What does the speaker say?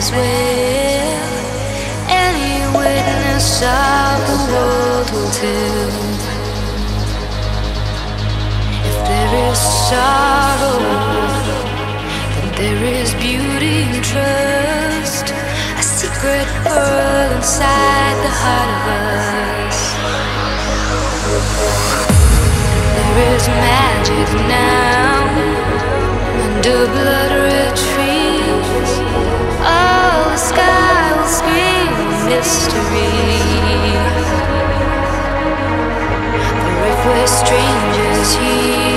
As will. Any witness of the world will tell. If there is sorrow, then there is beauty and trust. A secret pearl inside the heart of us. There is magic now under blood. Mystery. For if we're strangers here.